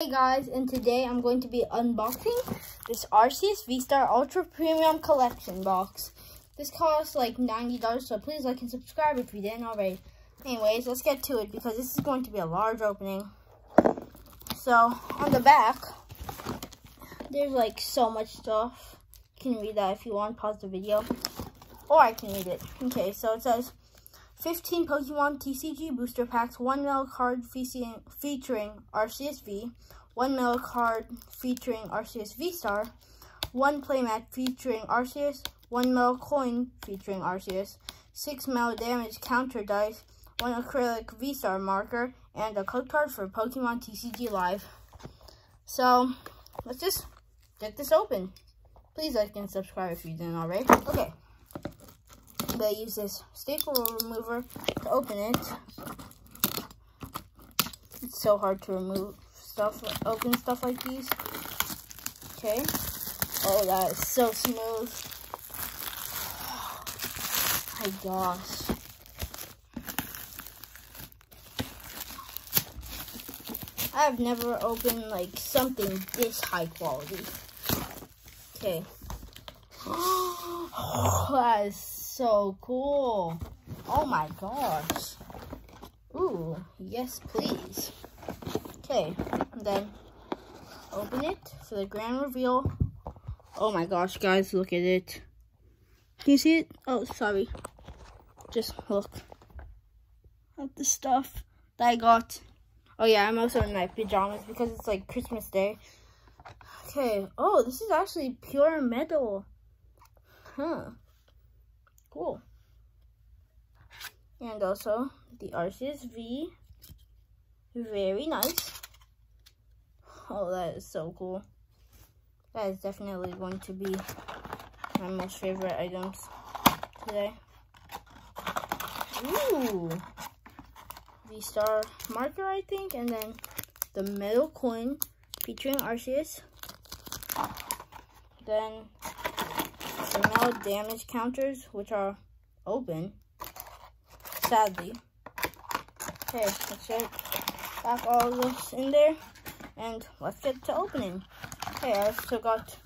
Hey guys, and today I'm going to be unboxing this Arceus V-Star Ultra Premium Collection box. This costs like $90, so please like and subscribe if you didn't already. Anyways, let's get to it because this is going to be a large opening. So, on the back, there's like so much stuff. You can read that if you want, pause the video. Or I can read it. Okay, so it says, 15 Pokemon TCG booster packs, 1 mail card featuring, featuring Arceus V, 1 mail card featuring Arceus V-Star, 1 playmat featuring Arceus, 1 mail coin featuring Arceus, 6 mail damage counter dice, 1 acrylic V-Star marker, and a code card for Pokemon TCG Live. So, let's just get this open. Please like and subscribe if you didn't already. Okay. I use this staple remover to open it. It's so hard to remove stuff, open stuff like these. Okay. Oh, that is so smooth. Oh my gosh. I've never opened like something this high quality. Okay. Oh, that is so cool. Oh my gosh. Ooh, yes please. Okay, and then open it for the grand reveal. Oh my gosh, guys, look at it. Can you see it? Oh, sorry. Just look at the stuff that I got. Oh yeah, I'm also in my pajamas because it's like Christmas Day. Okay. Oh, this is actually pure metal. Huh. Cool. And also the Arceus V. Very nice. Oh, that is so cool. That is definitely going to be my most favorite items today. Ooh. V-Star marker, I think. And then the metal coin featuring Arceus. Then the damage counters, which are open. Sadly. Okay, let's get back all this in there. And let's get to opening. Okay, I also got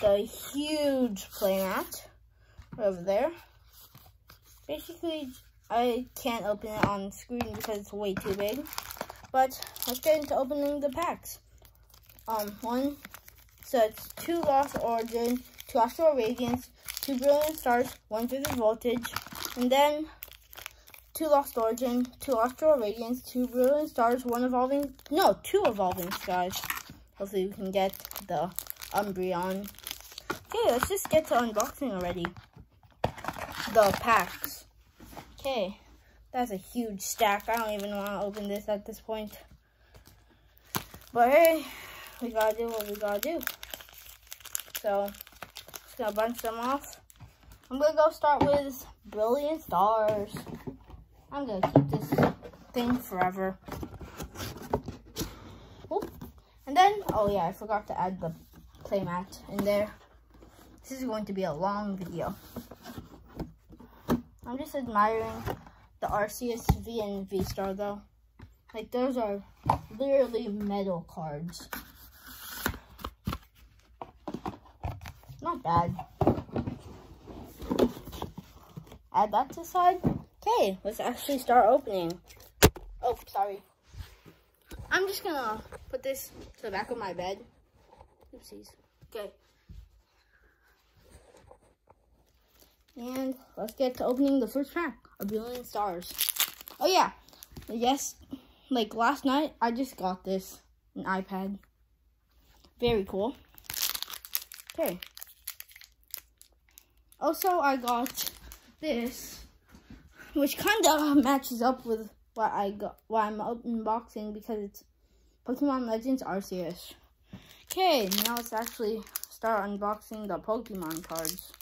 the huge playmat over there. Basically, I can't open it on screen because it's way too big. But let's get into opening the packs. Um, one, so it's two Lost Origin, two Astral Radiance, two Brilliant Stars, one through the Voltage, and then two Lost Origin, two Astral Radiance, two Brilliant Stars, one Evolving, no, two Evolving Skies. Hopefully we can get the Umbreon. Okay, let's just get to unboxing already. The packs. Okay, that's a huge stack. I don't even want to open this at this point. But hey, we gotta do what we gotta do. So, just gonna bunch them off. I'm gonna go start with Brilliant Stars. I'm gonna keep this thing forever. Oop. And then, oh yeah, I forgot to add the playmat in there. This is going to be a long video. I'm just admiring the Arceus V and V-Star though. Like those are literally metal cards. Not bad. Add that to the side. Okay, let's actually start opening. Oh, sorry. I'm just gonna put this to the back of my bed. Oopsies. Okay. And let's get to opening the first pack, a Brilliant Stars. Oh yeah, yes, like last night, I just got this, an iPad. Very cool. Okay. Also, I got this, which kind of uh, matches up with what I got, what I'm unboxing because it's Pokemon Legends Arceus. Okay, now let's actually start unboxing the Pokemon cards.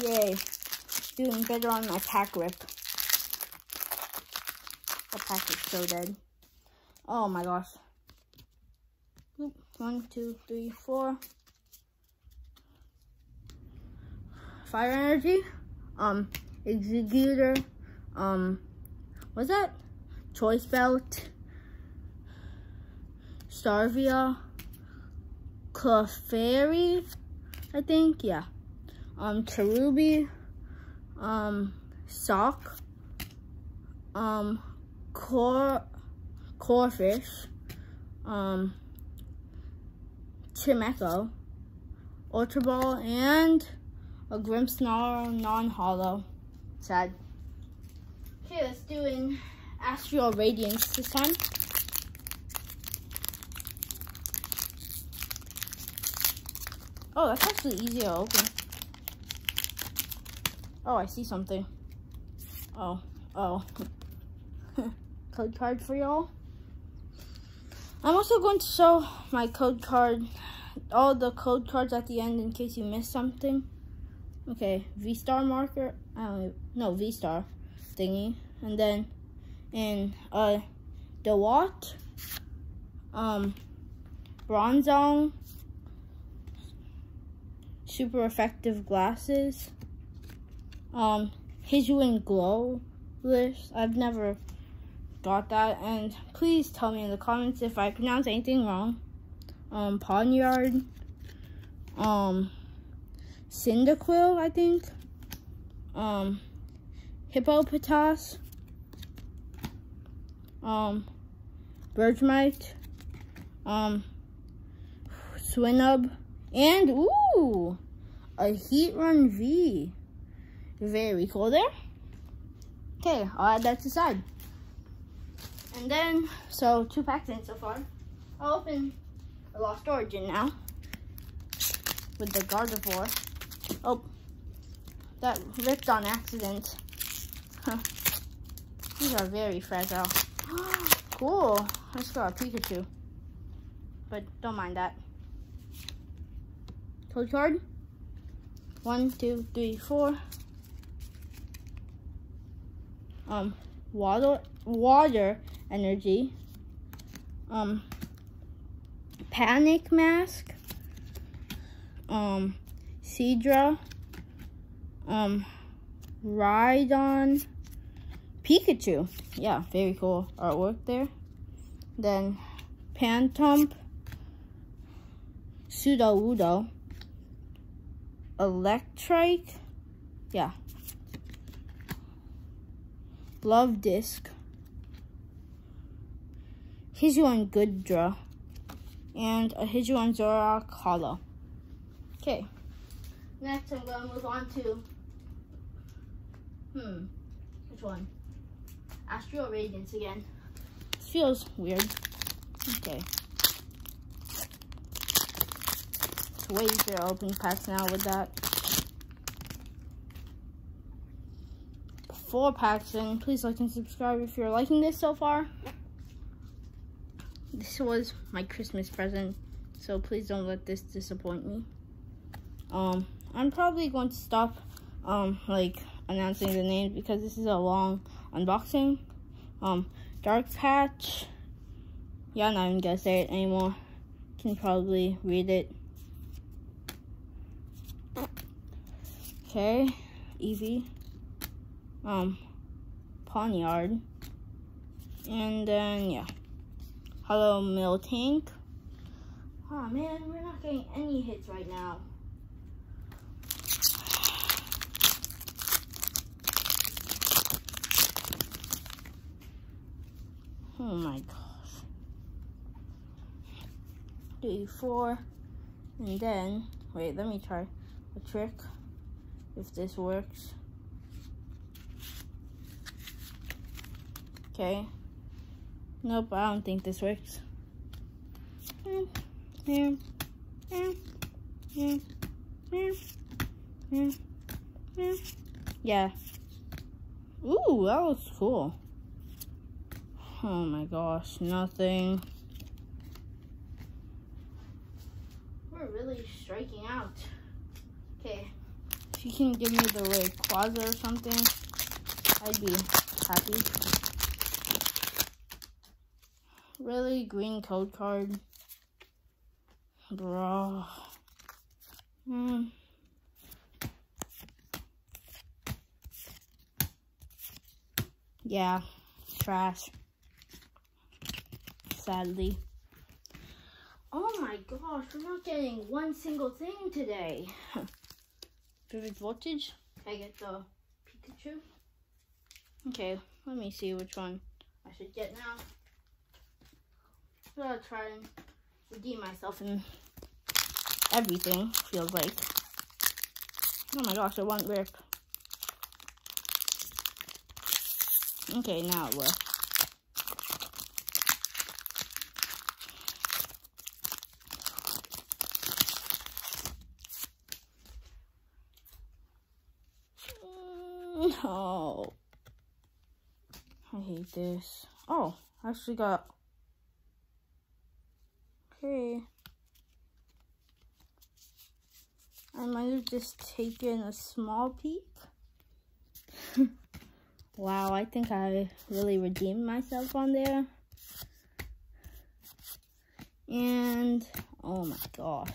Yay. Doing better on my pack rip. The pack is so dead. Oh my gosh. One, two, three, four. Fire energy. Um, executor. Um, what's that? Choice belt. Starvia, Clefairy, I think, yeah. Um, Cherubi, um, Sock, um, Core, Corphish, um, Chimecho, Ultra Ball, and a Grimmsnarl non-holo. Sad. Okay, let's do an Astral Radiance this time. Oh, that's actually easier to open. Oh, I see something. Oh, oh. code card for y'all. I'm also going to show my code card, all the code cards at the end in case you missed something. Okay, V-Star marker, don't no, V-Star thingy. And then in uh, Dewott, um, Bronzong, super effective glasses, um, Hisuian Glow list. I've never got that. And please tell me in the comments if I pronounce anything wrong. Um, Pawniard. Um, Cyndaquil, I think. Um, Hippopotas. Um, Bergmite. Um, Swinub. And, ooh, a Heatran V. Very cool there. Okay, I'll add that to the side. And then, so two packs in so far. I'll open a Lost Origin now with the Gardevoir. Oh, that ripped on accident. Huh. These are very fragile. cool. I just got a Pikachu. But don't mind that. Code card. One, two, three, four. Um, water, water energy. Um, panic mask. Um, Seadra. Um, Rhydon. Pikachu. Yeah, very cool artwork there. Then Pantomp. Sudowoodo. Electrike. Yeah. Luvdisc. Hisuian Goodra. And a Hisuian Zoroark Holo. Okay. Next, I'm going to move on to, hmm, which one? Astral Radiance again. This feels weird. Okay. way easier opening packs now with that. Four packs in. Please like and subscribe if you're liking this so far. This was my Christmas present, so please don't let this disappoint me. Um, I'm probably going to stop, um, like, announcing the names because this is a long unboxing. Um, Dark Patch. Yeah, I'm not even gonna say it anymore. Can probably read it. Okay, easy. um, Pawniard, and then, yeah, Hello Miltank. Oh man, we're not getting any hits right now. Oh my gosh. Three, four, and then, wait, let me try a trick if this works. Okay. Nope, I don't think this works. Yeah. Ooh, that was cool. Oh my gosh, nothing. We're really striking out. Okay. If you can give me the Rayquaza or something, I'd be happy. Really? Green code card? Bro. Hmm. Yeah, trash. Sadly. Oh my gosh, we're not getting one single thing today. Vivid voltage. Can I get the Pikachu? Okay, let me see which one I should get now. I'm gonna try and redeem myself in everything, feels like. Oh my gosh, it won't rip. Okay, now it will. No. I hate this. Oh, I actually got... Okay. I might have just taken a small peek. wow, I think I really redeemed myself on there. And, oh my gosh.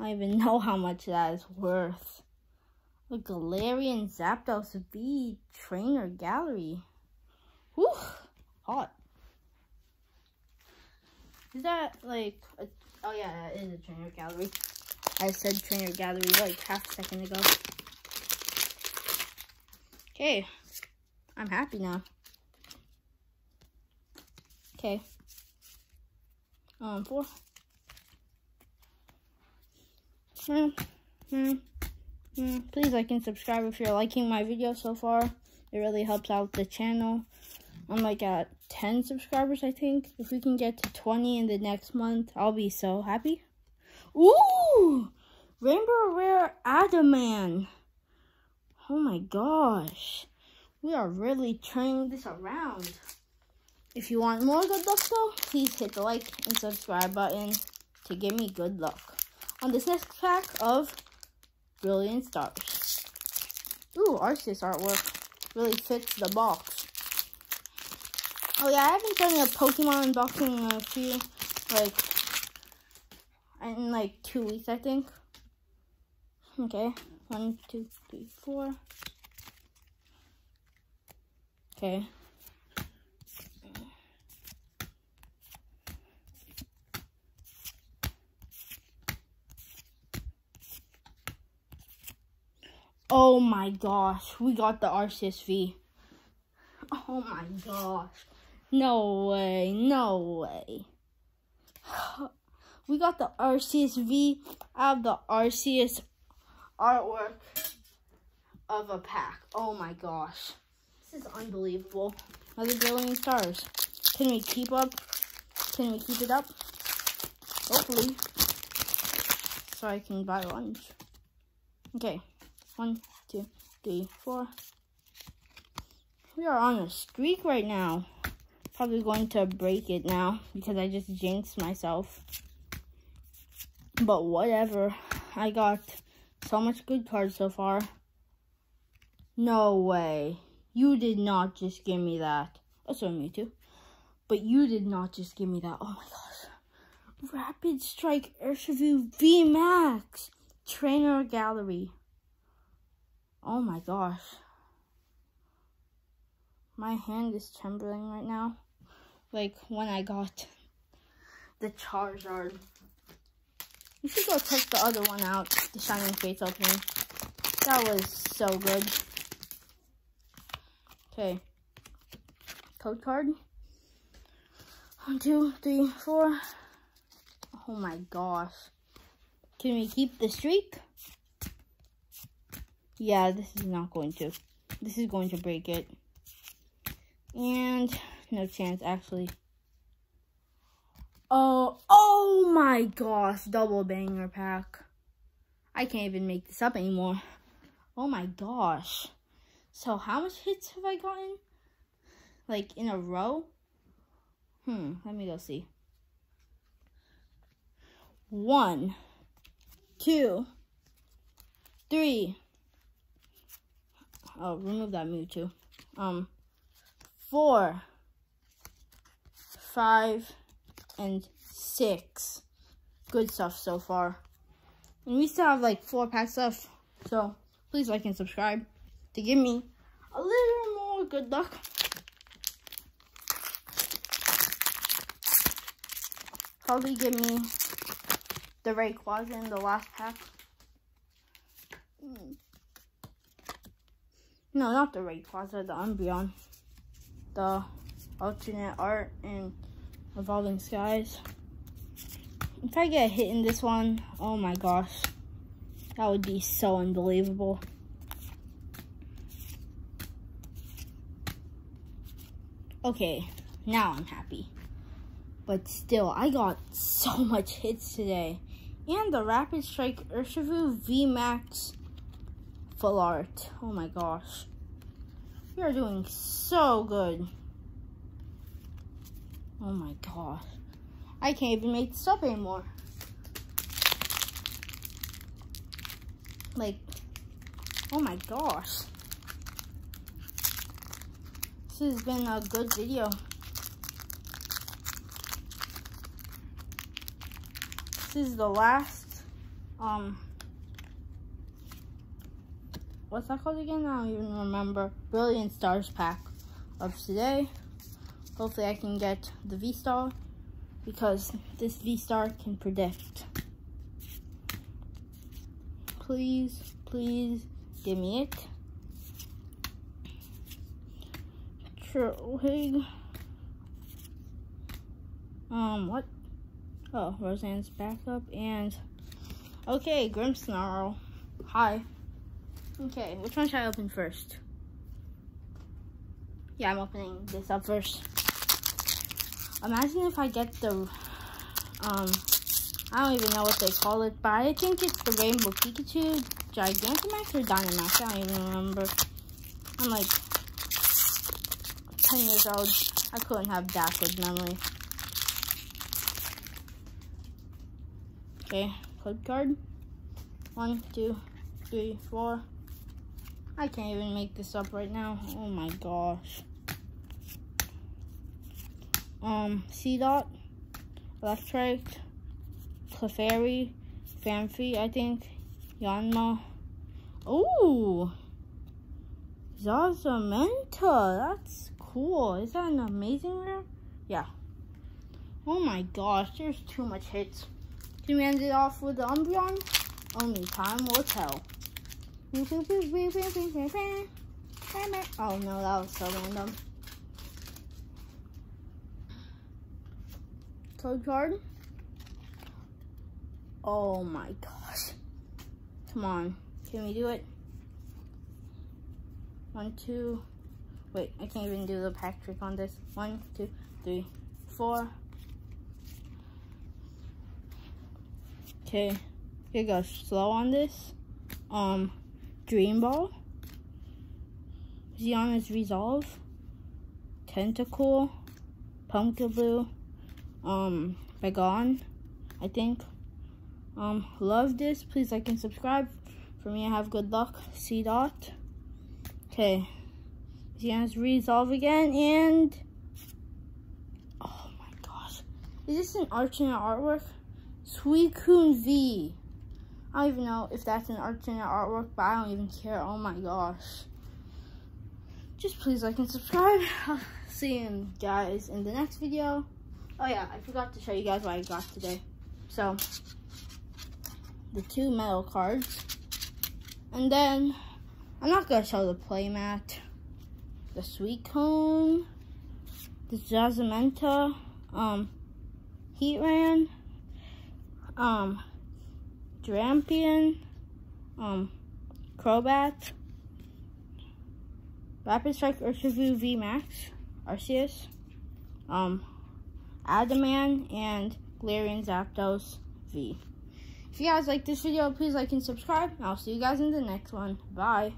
I don't even know how much that is worth. A Galarian Zapdos V Trainer Gallery. Whew, hot. Is that like, a, oh yeah, that is a trainer gallery. I said trainer gallery like half a second ago. Okay, I'm happy now. Okay. Um, four. Hmm. Hmm. Hmm. Please like and subscribe if you're liking my video so far. It really helps out the channel. I'm like at 10 subscribers, I think. If we can get to 20 in the next month, I'll be so happy. Ooh! Rainbow Rare Adaman. Oh my gosh. We are really turning this around. If you want more good luck though, please hit the like and subscribe button to give me good luck. On this next pack of Brilliant Stars. Ooh, Arceus artwork really fits the box. Oh yeah, I haven't done a Pokemon unboxing in a few, like, in like two weeks, I think. Okay, one, two, three, four. Okay. Oh my gosh, we got the Arceus V. Oh my gosh. No way, no way. We got the Arceus V out of the Arceus artwork of a pack. Oh my gosh. This is unbelievable. Another Brilliant Stars. Can we keep up? Can we keep it up? Hopefully. So I can buy lunch. Okay. One, two, three, four. We are on a streak right now probably going to break it now because I just jinxed myself. But whatever. I got so much good cards so far. No way. You did not just give me that. Oh, also me too. But you did not just give me that. Oh my gosh. Rapid Strike Urshifu V Max. Trainer Gallery. Oh my gosh. My hand is trembling right now like when I got the Charizard. You should go check the other one out, the Shining Fates opening. That was so good. Okay. Code card. One, two, three, four. Oh my gosh. Can we keep the streak? Yeah, this is not going to. This is going to break it. And no chance, actually. Oh, oh my gosh, double banger pack. I can't even make this up anymore. Oh my gosh. So how much hits have I gotten? Like in a row? Hmm, let me go see. One, two, three. Oh, remove that Mewtwo. Um, four five, and six. Good stuff so far. And we still have like four packs left. So please like and subscribe to give me a little more good luck. Probably give me the Rayquaza in the last pack. Hmm. No, not the Rayquaza, the Umbreon. The alternate art and Evolving Skies. If I get a hit in this one, oh my gosh. That would be so unbelievable. Okay, now I'm happy. But still, I got so much hits today. And the Rapid Strike Urshifu VMAX Full Art. Oh my gosh. Are doing so good. Oh my gosh. I can't even make this up anymore. Like, oh my gosh. This has been a good video. This is the last, um, what's that called again? I don't even remember. Brilliant Stars pack of today. Hopefully I can get the V-Star because this V-Star can predict. Please, please give me it. Turtwig. Um, what? Oh, Roseanne's backup and okay, Grimmsnarl. Hi. Okay, which one should I open first? Yeah, I'm opening this up first. Imagine if I get the, um, I don't even know what they call it, but I think it's the Rainbow Pikachu Gigantamax or Dynamax. I don't even remember. I'm like 10 years old. I couldn't have that good memory. Okay, code card. One, two, three, four. I can't even make this up right now. Oh my gosh um, Seedot, Electric, Clefairy, Phanpy, I think, Yanma. Ooh, Zazamenta. that's cool. Is that an amazing rare? Yeah. Oh my gosh, there's too much hits. Can we end it off with the Umbreon? Only time will tell. Oh no, that was so random. code card. Oh my gosh. Come on. Can we do it? One, two. Wait, I can't even do the pack trick on this. One, two, three, four. Okay. Here goes slow on this. Um, Dream Ball. Zinnia's Resolve. Tentacool. Pumpkaboo um Bagon, I think. Um, love this. Please like and subscribe. For me, I have good luck. Seedot. Okay. Zinnia's resolve again and oh my gosh. Is this an alternate artwork? Suicune V. I don't even know if that's an alternate artwork, but I don't even care. Oh my gosh. Just please like and subscribe. See you guys in the next video. Oh yeah, I forgot to show you guys what I got today. So, the two metal cards. And then, I'm not going to show the playmat. The Suicune. The Zamazenta. Um, Heatran. Um, Drampion. Um, Crobat. Rapid Strike Urshifu V Max. Arceus. Um, Adaman, and Galarian Zapdos V. If you guys like this video, please like and subscribe. I'll see you guys in the next one. Bye.